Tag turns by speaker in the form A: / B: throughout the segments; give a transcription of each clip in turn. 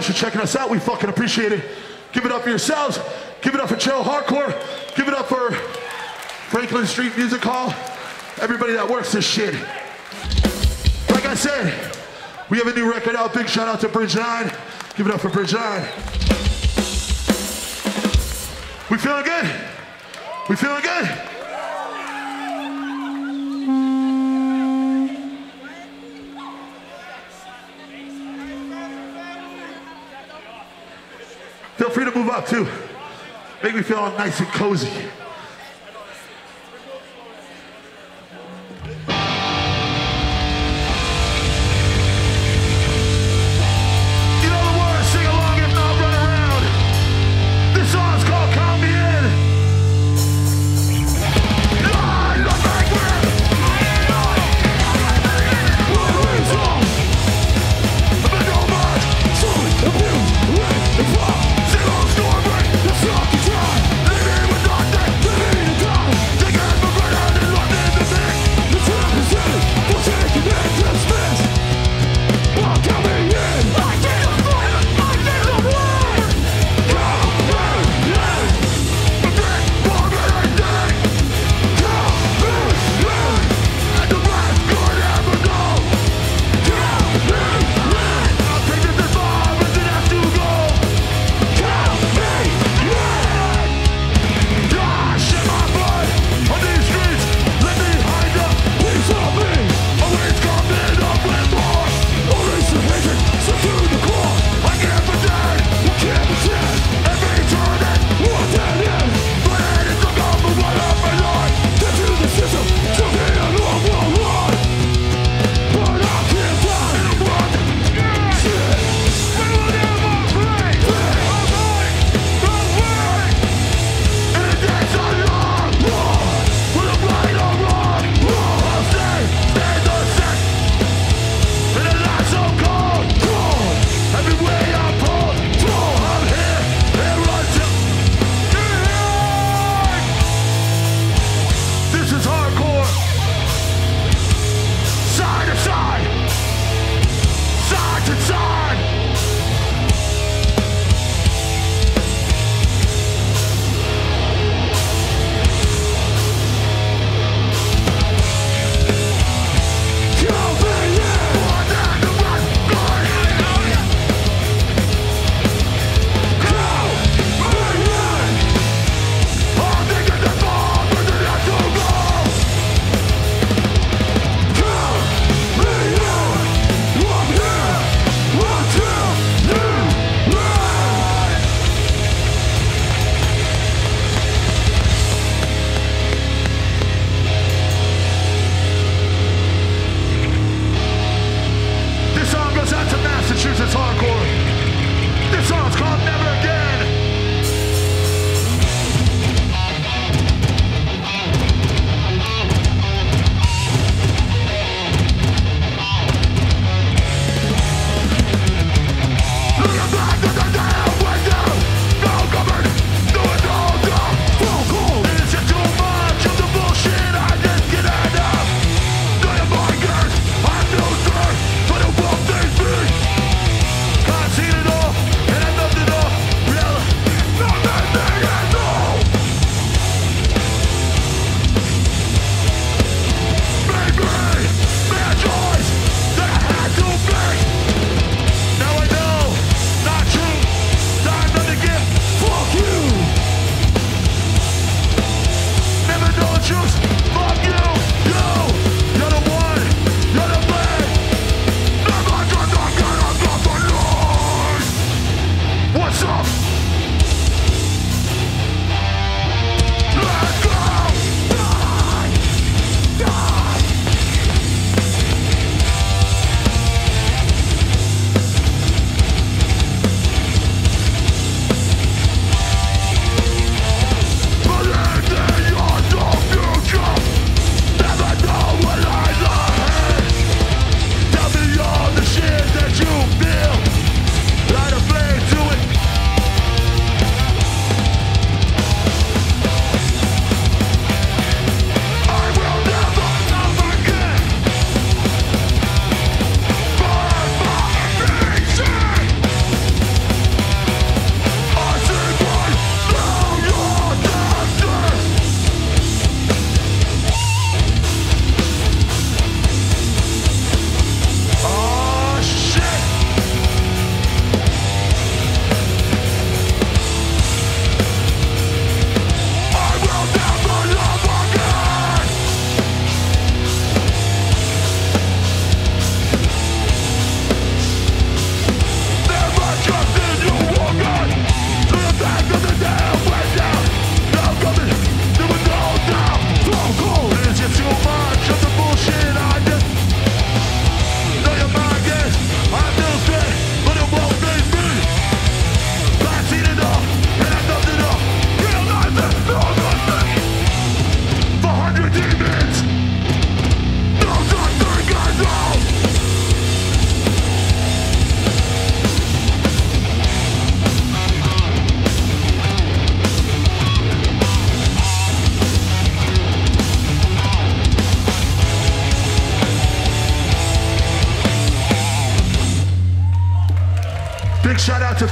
A: much for checking us out. We fucking appreciate it. Give it up for yourselves. Give it up for Chill Hardcore. Give it up for Franklin Street Music Hall. Everybody that works this shit. Like I said, we have a new record out. Big shout out to Bridge 9. Give it up for Bridge 9. We feeling good? We feeling good? up too. Make me feel all nice and cozy.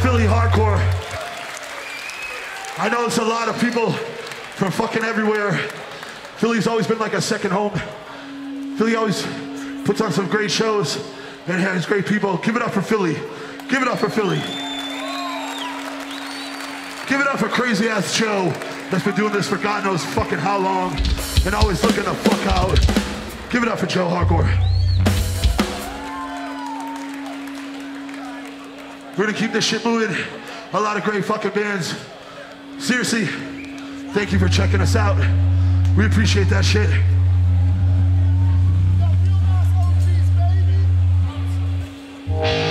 A: Philly Hardcore. I know it's a lot of people from fucking everywhere. Philly's always been like a second home. Philly always puts on some great shows and has great people. Give it up for Philly. Give it up for Philly. Give it up for crazy ass Joe that's been doing this for God knows fucking how long and always looking the fuck out. Give it up for Joe Hardcore. We're gonna keep this shit moving. A lot of great fucking bands. Seriously, thank you for checking us out. We appreciate that shit. This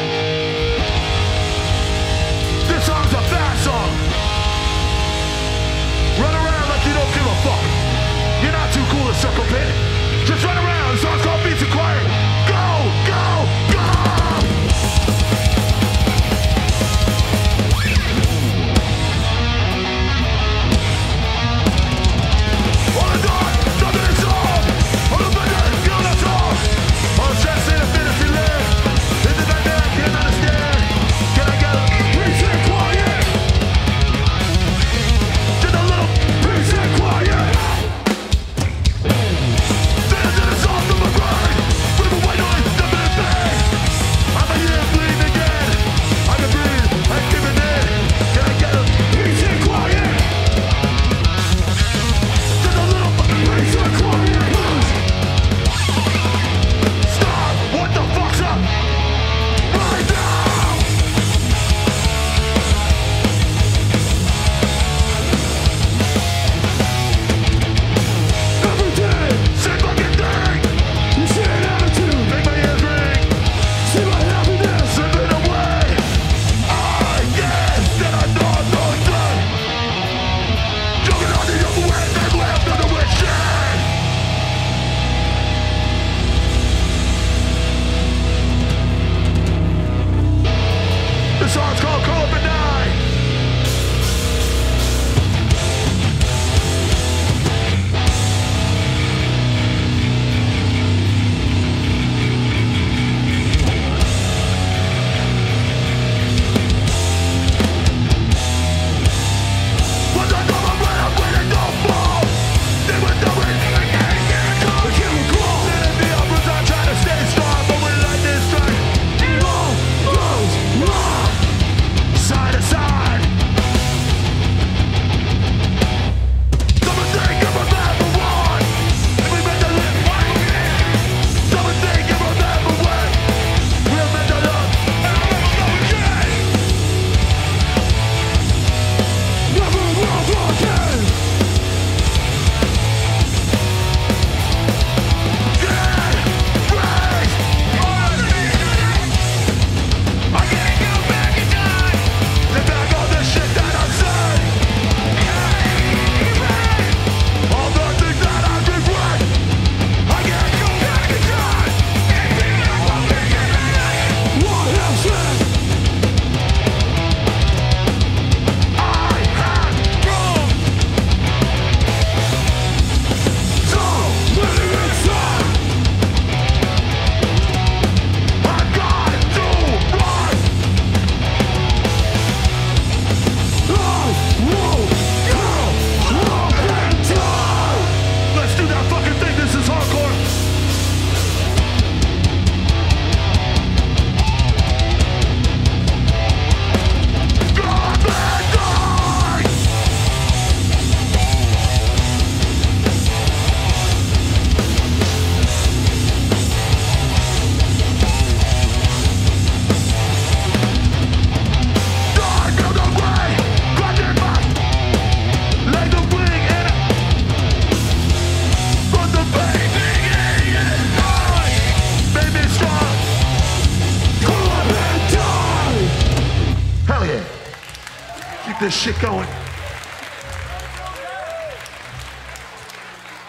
A: shit going.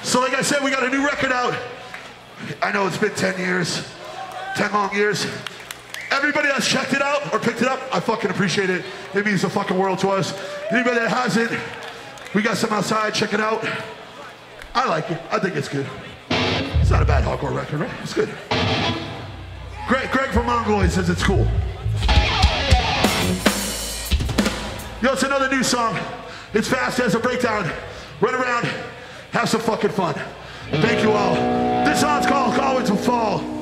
A: So like I said, we got a new record out. I know it's been 10 years, 10 long years. Everybody that's checked it out or picked it up, I fucking appreciate it. It means the fucking world to us. Anybody that hasn't, we got some outside, check it out. I like it. I think it's good. It's not a bad hardcore record, right? It's good. Greg, Greg from Mongoloid says it's cool. Yo, it's another new song. It's fast as a breakdown. Run around, have some fucking fun. Thank you all. This song's called Always Will Fall.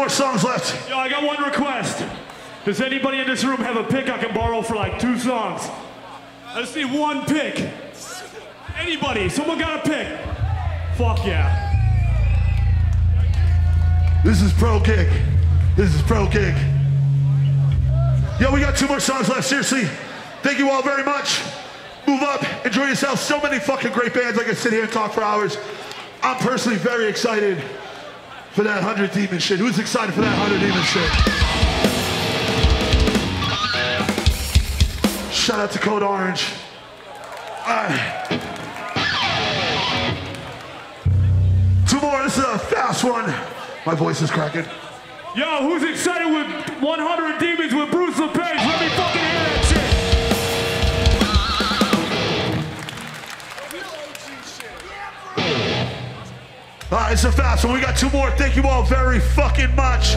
A: more songs left.
B: Yo, I got one request. Does anybody in this room have a pick I can borrow for like two songs? I just need one pick. Anybody, someone got a pick. Fuck yeah.
A: This is pro kick. This is pro kick. Yo, we got two more songs left, seriously. Thank you all very much. Move up, enjoy yourself. So many fucking great bands I could sit here and talk for hours. I'm personally very excited for that 100 Demon shit? Who's excited for that 100 Demon shit? Shout out to Code Orange. Right. Two more, this is a fast one. My voice is cracking.
B: Yo, who's excited with 100 Demons with Bruce LePage? Let me fucking
A: Uh, it's a fast one. We got two more. Thank you all very fucking much.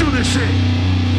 A: do this shit.